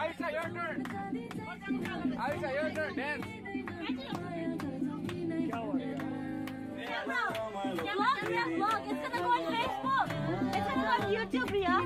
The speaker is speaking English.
Aisha, your turn. Aisha, your turn. Dance. Vlog, vlog, vlog. 就比啊。